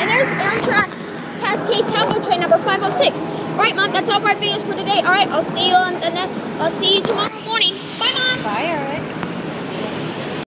And there's Amtrak's Cascade Talgo train number 506. All right, Mom, that's all of our videos for today. All right, I'll see you on the next. I'll see you tomorrow